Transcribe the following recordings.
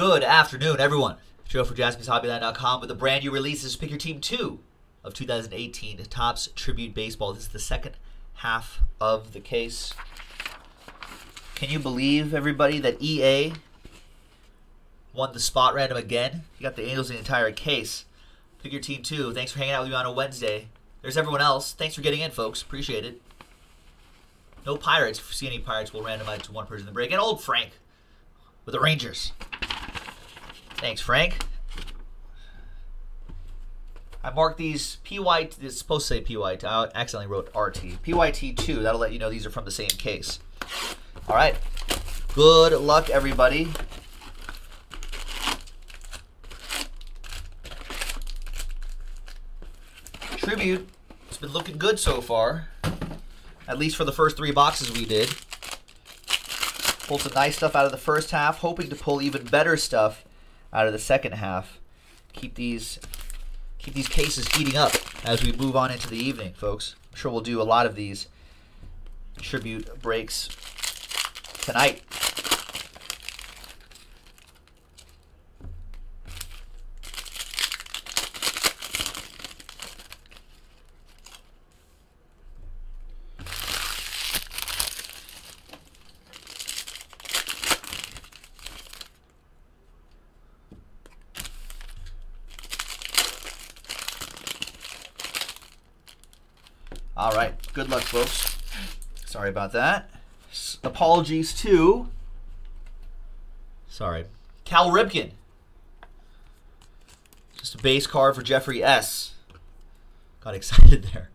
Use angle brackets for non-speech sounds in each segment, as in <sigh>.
Good afternoon, everyone. Joe for JaspysHobbyland.com with the brand new releases. Pick your team two of 2018 Topps Tribute Baseball. This is the second half of the case. Can you believe, everybody, that EA won the spot random again? You got the Angels in the entire case. Pick your team two. Thanks for hanging out with me on a Wednesday. There's everyone else. Thanks for getting in, folks. Appreciate it. No Pirates. If you see any Pirates, we'll randomize to one person in the break. And old Frank with the Rangers. Thanks, Frank. I marked these PYT, it's supposed to say PYT, I accidentally wrote RT. PYT2, that'll let you know these are from the same case. All right. Good luck, everybody. Tribute, it's been looking good so far. At least for the first three boxes we did. Pulled some nice stuff out of the first half, hoping to pull even better stuff out of the second half. Keep these keep these cases heating up as we move on into the evening, folks. I'm sure we'll do a lot of these tribute breaks tonight. All right. Good luck, folks. Sorry about that. S apologies to. Sorry. Cal Ripken. Just a base card for Jeffrey S. Got excited <laughs> there.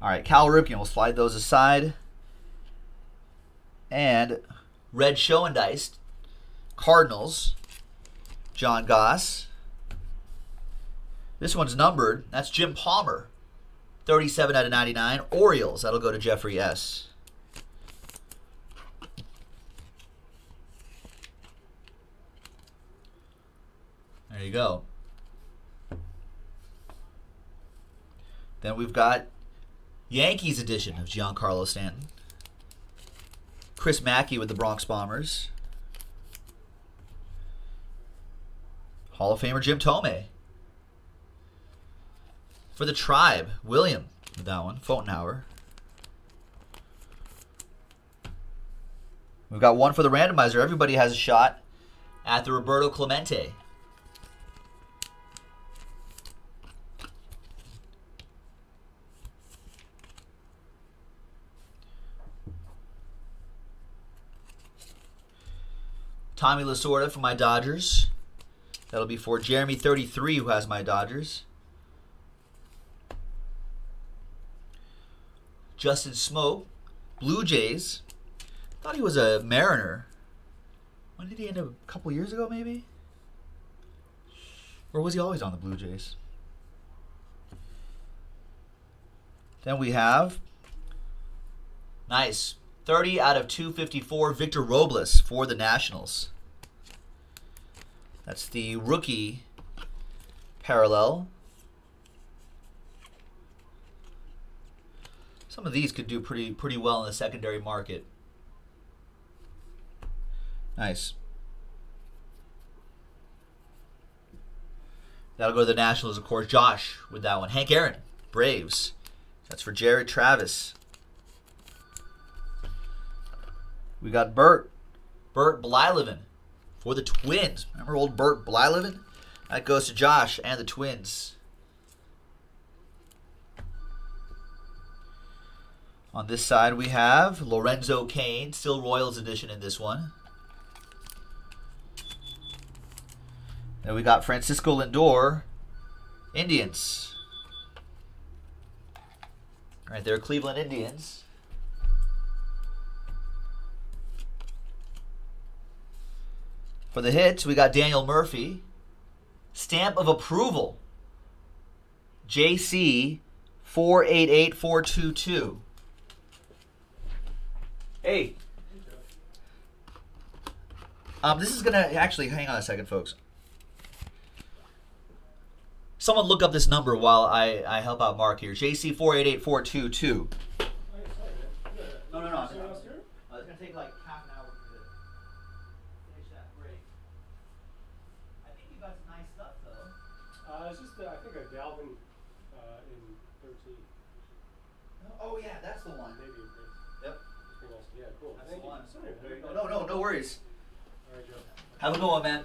All right, Cal Ripken. We'll slide those aside. And Red Schoendienst. Cardinals. John Goss. This one's numbered. That's Jim Palmer. 37 out of 99. Orioles. That'll go to Jeffrey S. There you go. Then we've got Yankees edition of Giancarlo Stanton. Chris Mackey with the Bronx Bombers. Hall of Famer Jim Thome. For the tribe, William with that one. Pfotenhauer. We've got one for the randomizer. Everybody has a shot at the Roberto Clemente. Tommy Lasorda for my Dodgers. That'll be for Jeremy33, who has my Dodgers. Justin Smoak, Blue Jays. Thought he was a Mariner. When did he end up? A couple years ago, maybe? Or was he always on the Blue Jays? Then we have, nice, 30 out of 254, Victor Robles for the Nationals. That's the rookie parallel. Some of these could do pretty pretty well in the secondary market. Nice. That'll go to the Nationals, of course. Josh with that one. Hank Aaron, Braves. That's for Jared Travis. We got Bert. Bert Blyleven for the Twins. Remember old Bert Blyleven? That goes to Josh and the Twins. On this side, we have Lorenzo Cain, still Royals edition in this one. Then we got Francisco Lindor, Indians. Right there, Cleveland Indians. For the hits, we got Daniel Murphy. Stamp of approval. JC 488422. Hey. Um, this is gonna actually hang on a second, folks. Someone look up this number while I, I help out Mark here. JC four eight eight four two two. No, no, no. Uh, it's gonna take like half an hour to finish that break. I think you got some nice stuff though. Uh, it's just uh, I think a Dalvin uh, in thirteen. Oh yeah, that's the one. Maybe No, worries. All right, Joe. Have a good one, man.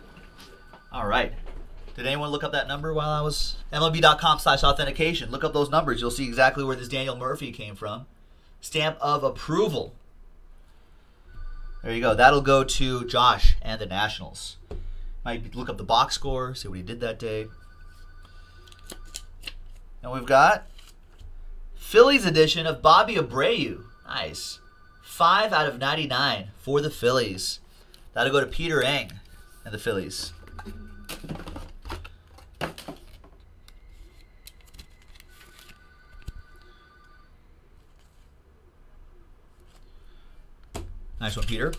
All right. Did anyone look up that number while I was MLB.com slash authentication? Look up those numbers. You'll see exactly where this Daniel Murphy came from. Stamp of approval. There you go. That'll go to Josh and the Nationals. Might look up the box score, see what he did that day. And we've got Phillies edition of Bobby Abreu. Nice. 5 out of 99 for the Phillies. That'll go to Peter Eng and the Phillies. Nice one, Peter.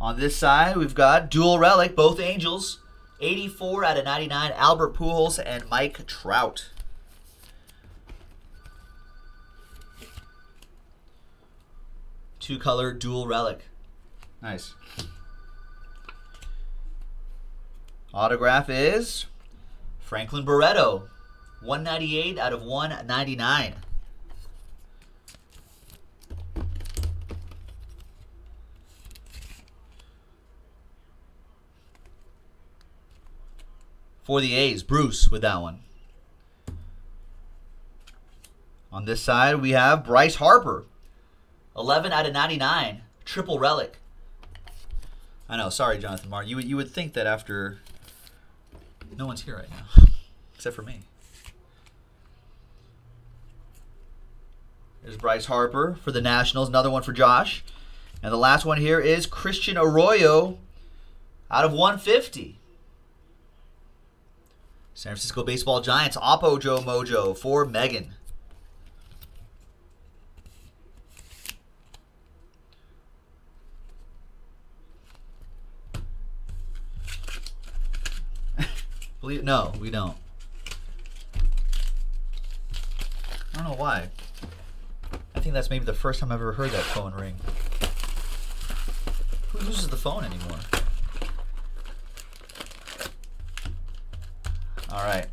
On this side, we've got dual relic, both Angels. 84 out of 99, Albert Pujols and Mike Trout. Two color dual relic. Nice. Autograph is Franklin Barreto. 198 out of 199. For the A's, Bruce with that one. On this side, we have Bryce Harper. 11 out of 99. Triple relic. I know. Sorry, Jonathan Martin. You, would- you would think that after. No one's here right now, <laughs> except for me. There's Bryce Harper for the Nationals. Another one for Josh. And the last one here is Christian Arroyo out of 150. San Francisco Baseball Giants, Oppo Joe Mojo for Megan. Believe no, we don't. I don't know why. I think that's maybe the first time I've ever heard that phone ring. Who uses the phone anymore? All right.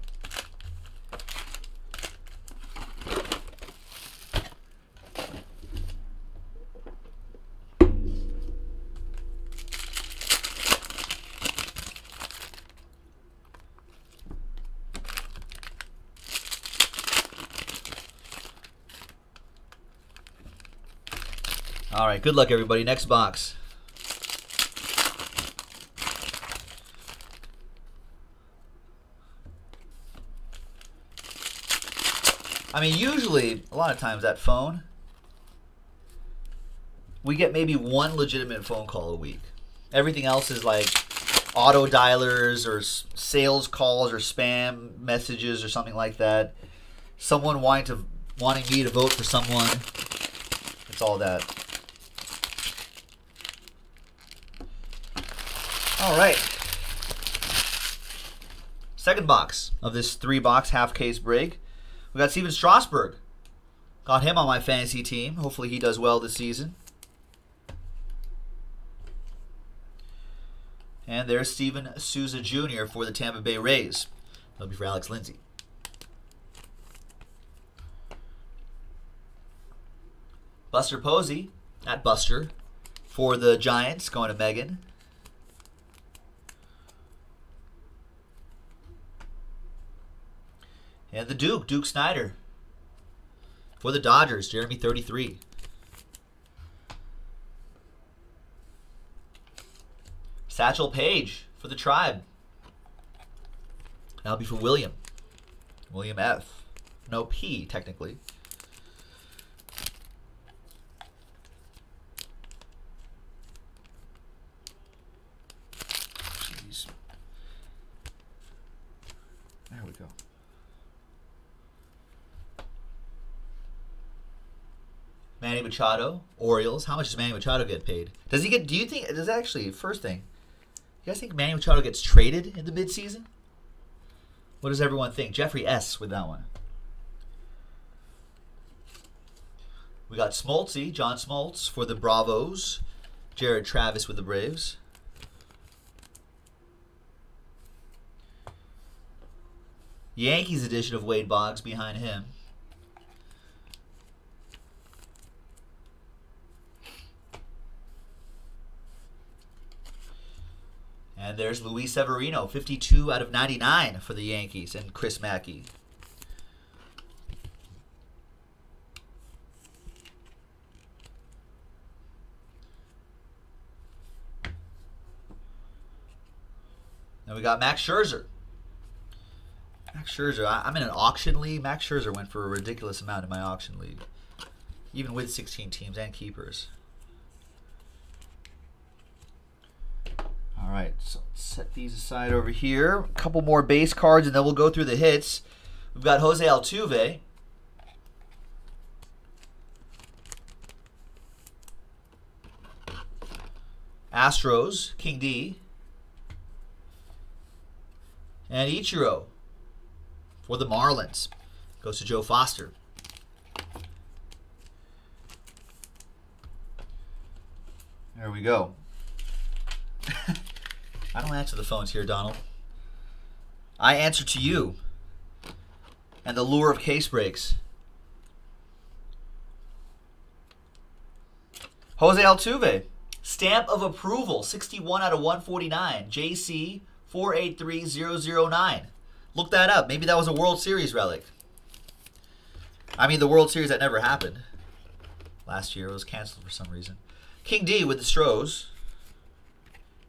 All right, good luck, everybody. Next box. I mean, usually, a lot of times, that phone, we get maybe one legitimate phone call a week. Everything else is like auto dialers or sales calls or spam messages or something like that. Someone wanting to wanting me to vote for someone. It's all that. All right. Second box of this three box half case break. We got Stephen Strasburg. Got him on my fantasy team. Hopefully he does well this season. And there's Steven Souza Jr. for the Tampa Bay Rays. That'll be for Alex Lindsay. Buster Posey, at Buster, for the Giants, going to Megan. And the Duke, Duke Snider. For the Dodgers, Jeremy 33. Satchel Paige for the Tribe. That'll be for William. William F. No P, technically. Jeez. There we go. Manny Machado, Orioles. How much does Manny Machado get paid? Does he get? Do you think? Does actually first thing? You guys think Manny Machado gets traded in the midseason? What does everyone think? Jeffrey S. with that one. We got Smoltzy, John Smoltz for the Bravos. Jared Travis with the Braves. Yankees edition of Wade Boggs behind him. And there's Luis Severino, 52 out of 99 for the Yankees, and Chris Mackey. Then we got Max Scherzer. Max Scherzer, I, am in an auction league. Max Scherzer went for a ridiculous amount in my auction league, even with 16 teams and keepers. Right, so set these aside over here. A couple more base cards, and then we'll go through the hits. We've got Jose Altuve. Astros, King D. And Ichiro for the Marlins goes to Joe Foster. There we go. <laughs> I don't answer the phones here, Donald. I answer to you and the lure of case breaks. Jose Altuve, stamp of approval, 61 out of 149. JC 483009. Look that up. Maybe that was a World Series relic. I mean, the World Series that never happened. Last year it was canceled for some reason. King D with the Stros.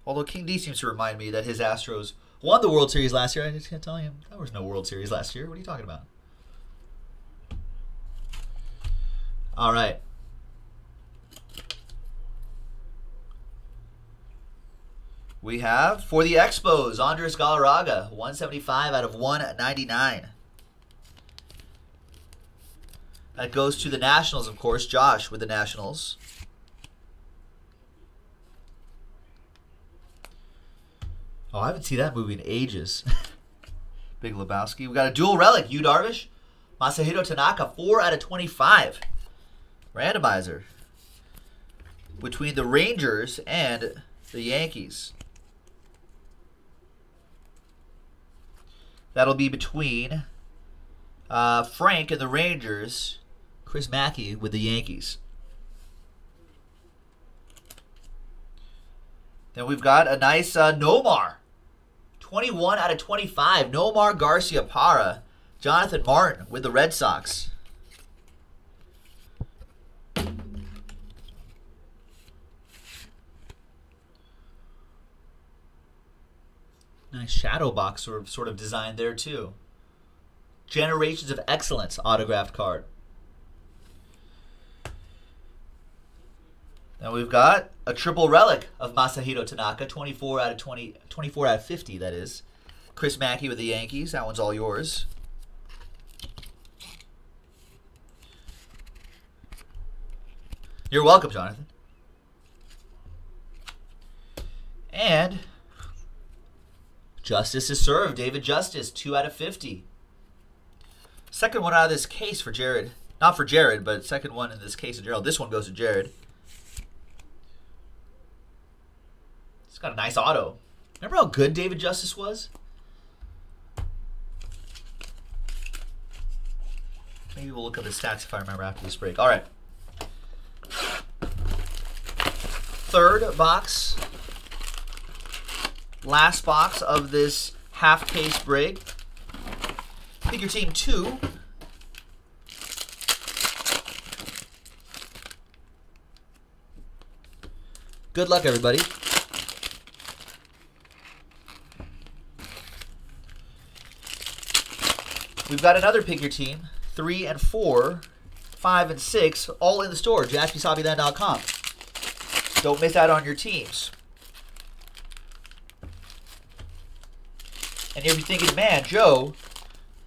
Although King D seems to remind me that his Astros won the World Series last year. I just can't tell him there was no World Series last year. What are you talking about? All right. We have for the Expos, Andres Galarraga, 175 out of 199. That goes to the Nationals, of course. Josh with the Nationals. Oh, I haven't seen that movie in ages. <laughs> Big Lebowski. We got a dual relic. Yu Darvish. Masahiro Tanaka, 4 out of 25. Randomizer. Between the Rangers and the Yankees. That'll be between uh, Frank and the Rangers, Chris Mackey with the Yankees. Then we've got a nice uh, Nomar. 21 out of 25. Nomar Garciaparra. Jonathan Martin with the Red Sox. Nice shadow box sort of, sort of design there too. Generations of Excellence autographed card. Now we've got a triple relic of Masahiro Tanaka, 24 out of 20, 24 out of 50, that is. Chris Mackey with the Yankees. That one's all yours. You're welcome, Jonathan. And Justice is served. David Justice, 2 out of 50. Second one out of this case for Jared. Not for Jared, but second one in this case of Gerald. This one goes to Jared. Got a nice auto. Remember how good David Justice was? Maybe we'll look up his stats if I remember after this break. All right. Third box last box of this half case break. Figure team two. Good luck, everybody. We've got another pick your team. Three and four, five and six, all in the store, jaspyshobbyland.com. Don't miss out on your teams. And if you're thinking, man, Joe,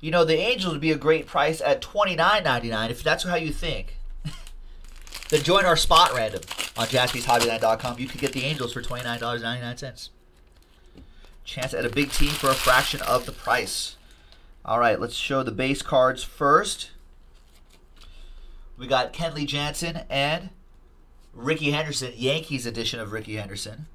you know, the Angels would be a great price at $29.99 if that's how you think. <laughs> then join our spot random on jaspyshobbyland.com. You could get the Angels for $29.99. Chance at a big team for a fraction of the price. All right, let's show the base cards first. We got Kenley Jansen and Rickey Henderson, Yankees edition of Rickey Henderson.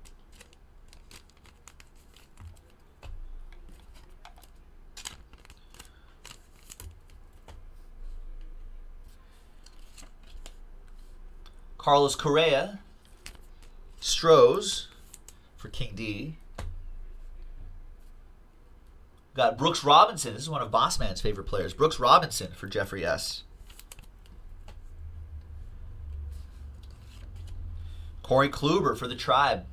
Carlos Correa, Stros for King D. Got Brooks Robinson. This is one of Bossman's favorite players. Brooks Robinson for Jeffrey S. Corey Kluber for the Tribe.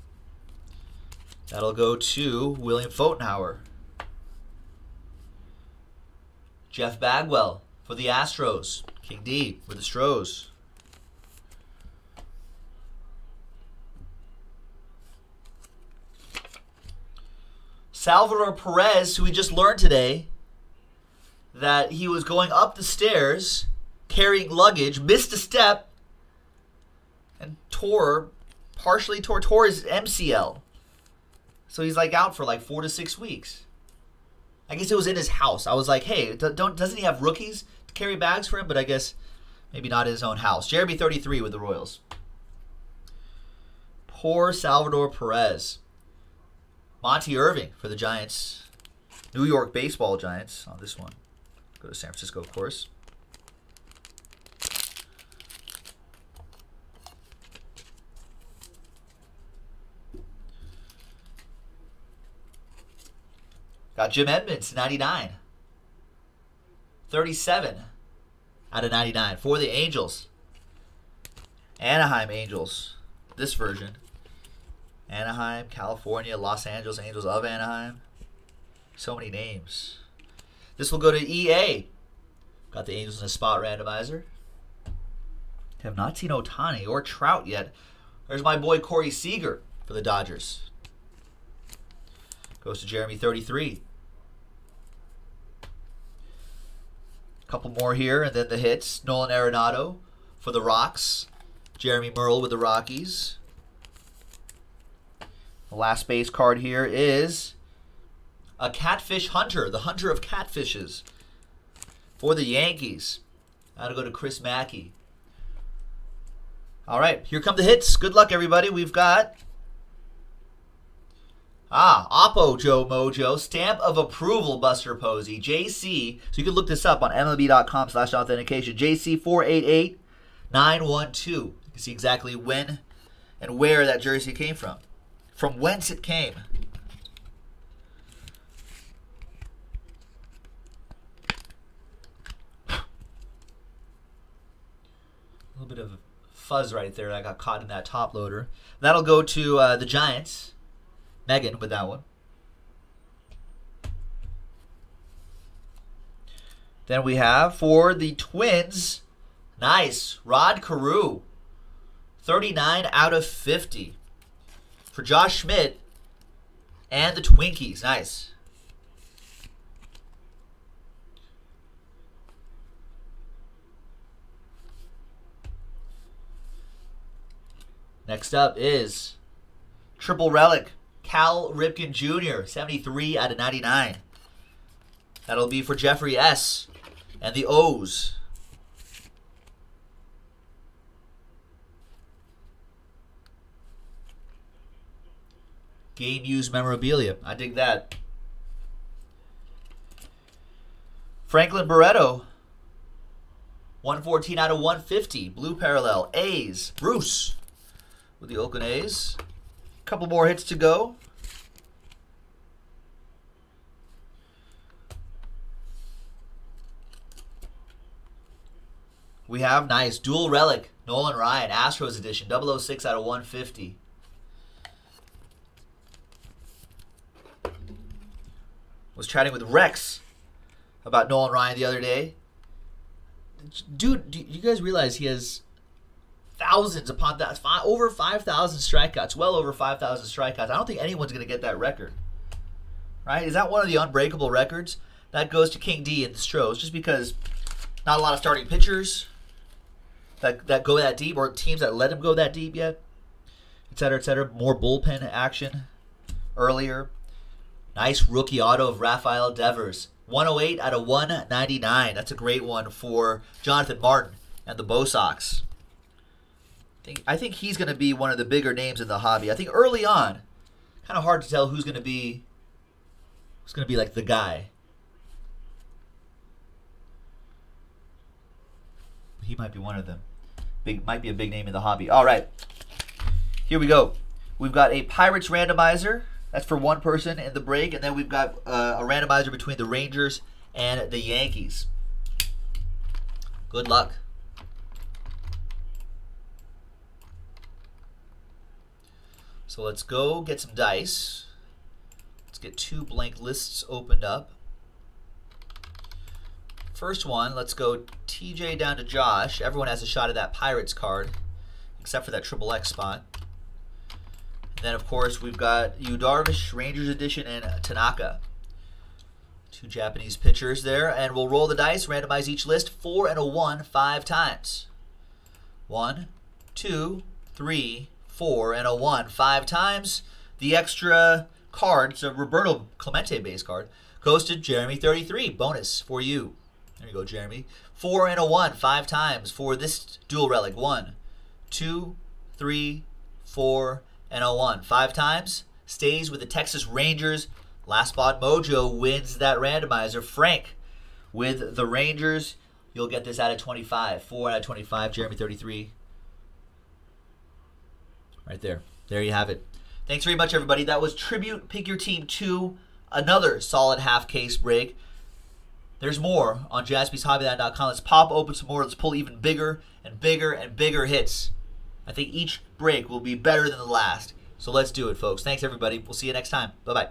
That'll go to William Fotenhauer. Jeff Bagwell for the Astros. King D for the Stros. Salvador Perez, who we just learned today that he was going up the stairs carrying luggage, missed a step, and tore, partially tore, tore his MCL. So he's like out for like four to six weeks. I guess it was in his house. I was like, hey, don't doesn't he have rookies to carry bags for him? But I guess maybe not his own house. Jeremy 33 with the Royals. Poor Salvador Perez. Monte Irvin for the Giants. New York Baseball Giants on this one. Go to San Francisco, of course. Got Jim Edmonds, 99. 37 out of 99 for the Angels. Anaheim Angels. This version. Anaheim, California, Los Angeles Angels of Anaheim. So many names. This will go to EA. Got the Angels in a spot randomizer. Have not seen Ohtani or Trout yet. There's my boy Corey Seager for the Dodgers. Goes to Jeremy 33. A Couple more here, and then the hits. Nolan Arenado for the Rocks. Jeremy Merle with the Rockies. The last base card here is a catfish hunter, the hunter of catfishes for the Yankees. That'll go to Chris Mackey. All right, here come the hits. Good luck, everybody. We've got Ah, Oppo Joe Mojo, stamp of approval, Buster Posey, JC. So you can look this up on MLB.com slash authentication. JC488912. You can see exactly when and where that jersey came from, from whence it came. A little bit of fuzz right there. I got caught in that top loader. That'll go to uh, the Giants. Megan with that one. Then we have for the Twins, nice, Rod Carew. 39 out of 50. For Josh Schmidt and the Twinkies, nice. Next up is Triple Relic Cal Ripken Jr., 73 out of 99. That'll be for Jeffrey S. and the O's. Game used memorabilia. I dig that. Franklin Barreto. 114 out of 150. Blue parallel. A's. Bruce with the Oakland A's. A Couple more hits to go. We have nice dual relic Nolan Ryan Astros edition 006 out of 150. Was chatting with Rex about Nolan Ryan the other day. Dude, do you guys realize he has thousands upon that, over 5,000 strikeouts, well over 5,000 strikeouts. I don't think anyone's going to get that record. Right? Is that one of the unbreakable records? That goes to King D and the Stros, just because not a lot of starting pitchers that, that go that deep, or teams that let him go that deep yet, et cetera, et cetera. More bullpen action earlier. Nice rookie auto of Rafael Devers. 108 out of 199. That's a great one for Jonathan Martin and the Bo Sox I think he's going to be one of the bigger names in the hobby. I think early on, kind of hard to tell who's going to be who's going to be like the guy. He might be one of them. Big might be a big name in the hobby. All right, here we go. We've got a Pirates randomizer. That's for one person in the break, and then we've got uh, a randomizer between the Rangers and the Yankees. Good luck. So let's go get some dice. Let's get two blank lists opened up. First one, let's go TJ down to Josh. Everyone has a shot at that Pirates card, except for that Triple X spot. Then, of course, we've got Yu Darvish, Rangers Edition, and Tanaka. Two Japanese pitchers there. And we'll roll the dice, randomize each list, four and a one, five times. One, two, three, four, and a one, five times. The extra card, it's a Roberto Clemente base card, goes to Jeremy33. Bonus for you. There you go, Jeremy. Four and a one, five times for this dual relic. One, two, three, four, and a one. Five times. Stays with the Texas Rangers. Last spot Mojo wins that randomizer. Frank with the Rangers. You'll get this out of 25. Four out of 25. Jeremy 33. Right there. There you have it. Thanks very much, everybody. That was Tribute Pick Your Team 2. Another solid half case break. There's more on jaspyshobbyland.com. Let's pop open some more. Let's pull even bigger and bigger and bigger hits. I think each break will be better than the last. So let's do it, folks. Thanks, everybody. We'll see you next time. Bye bye.